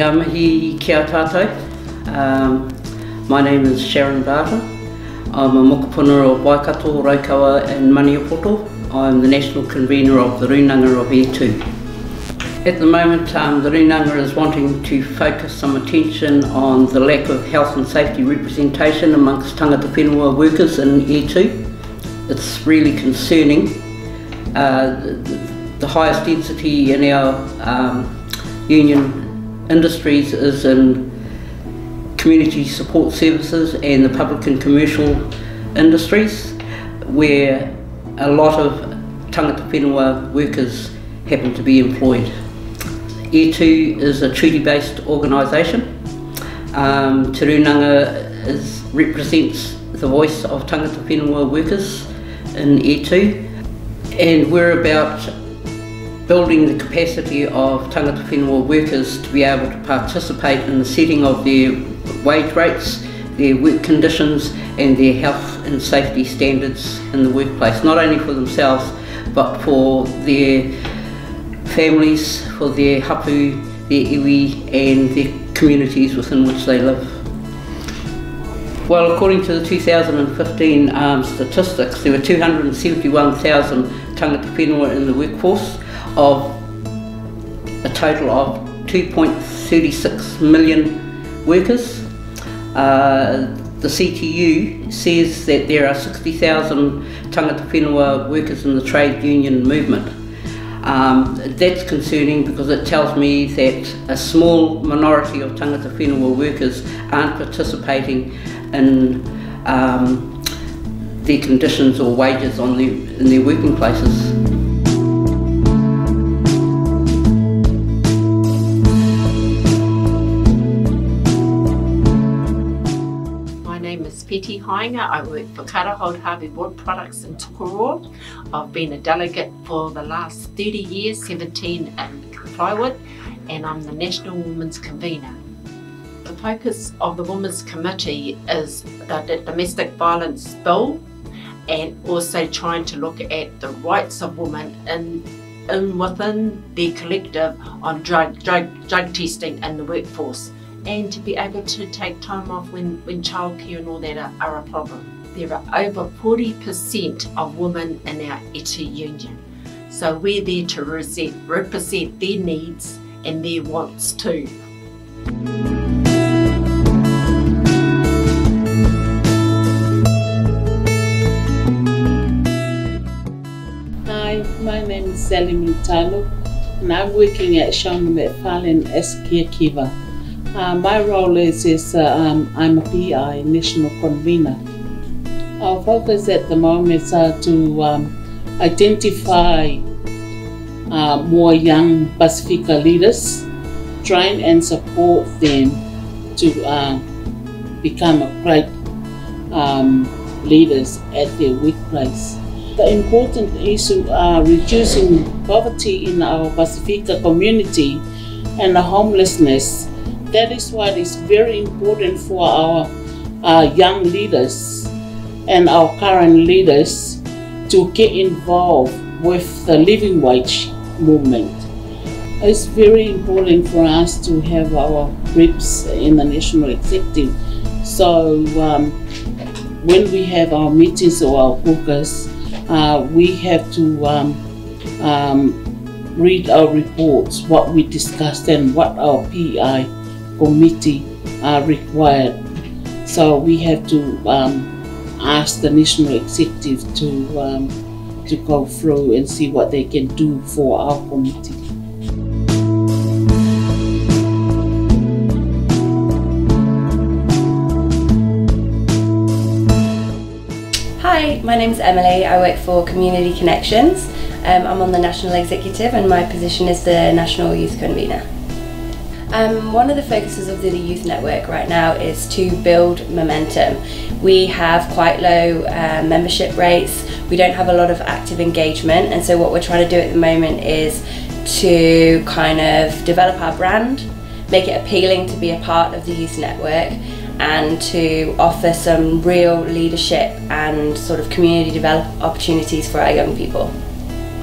Ngā mihi kia tātou. Um, my name is Sharon Barton. I'm a mokopuna of Waikato, Raukawa and Maniapoto. I'm the national convener of the Runanga of E2. At the moment, um, the Runanga is wanting to focus some attention on the lack of health and safety representation amongst tangata whenua workers in E2. It's really concerning. Uh, the, the highest density in our um, union industries is in community support services and the public and commercial industries where a lot of tangata whenua workers happen to be employed. E2 is a treaty-based organisation. Um, Te Runanga is, represents the voice of tangata whenua workers in E2 and we're about building the capacity of tangata whenua workers to be able to participate in the setting of their wage rates, their work conditions and their health and safety standards in the workplace, not only for themselves but for their families, for their hapu, their iwi and their communities within which they live. Well, according to the 2015 um, statistics, there were 271,000 tangata whenua in the workforce of a total of 2.36 million workers. Uh, the CTU says that there are 60,000 tangata whenua workers in the trade union movement. Um, that's concerning because it tells me that a small minority of tangata whenua workers aren't participating in um, their conditions or wages on their, in their working places. I work for Carter Holt Harvey Wood Products in Tokoroa. I've been a delegate for the last 30 years, 17 in plywood, and I'm the National Women's Convener. The focus of the Women's Committee is the Domestic Violence Bill and also trying to look at the rights of women in, in within their collective on drug, drug, drug testing in the workforce and to be able to take time off when, when childcare and all that are, are a problem. There are over 40% of women in our ETA union. So we're there to represent, their needs and their wants too. Hi, my name is Sally Mintalo and I'm working at Sean McFarlane as caregiver. Uh, my role is, is uh, um, I'm a PI, National Convener. Our focus at the moment is uh, to um, identify uh, more young Pacifica leaders, train and support them to uh, become a great um, leaders at their workplace. The important issue are reducing poverty in our Pacifica community and the homelessness that is why it's very important for our young leaders and our current leaders to get involved with the living wage movement. It's very important for us to have our reps in the national executive. So um, when we have our meetings or our focus, uh, we have to um, um, read our reports, what we discussed and what our PI committee are required. So we have to um, ask the national executive to um, to go through and see what they can do for our committee. Hi, my name is Emily. I work for Community Connections. Um, I'm on the National Executive and my position is the National Youth Convener. Um, one of the focuses of the Youth Network right now is to build momentum. We have quite low uh, membership rates, we don't have a lot of active engagement, and so what we're trying to do at the moment is to kind of develop our brand, make it appealing to be a part of the Youth Network, and to offer some real leadership and sort of community development opportunities for our young people.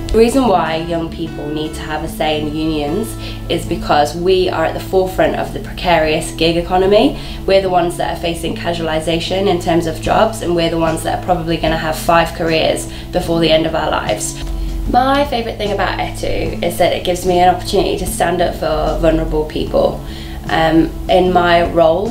The reason why young people need to have a say in unions is because we are at the forefront of the precarious gig economy. We're the ones that are facing casualisation in terms of jobs, and we're the ones that are probably going to have five careers before the end of our lives. My favourite thing about ETU is that it gives me an opportunity to stand up for vulnerable people. Um, in my role,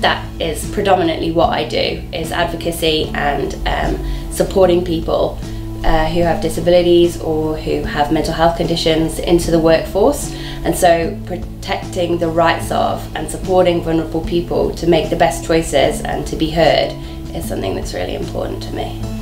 that is predominantly what I do, is advocacy and um, supporting people uh, who have disabilities or who have mental health conditions into the workforce. And so protecting the rights of and supporting vulnerable people to make the best choices and to be heard is something that's really important to me.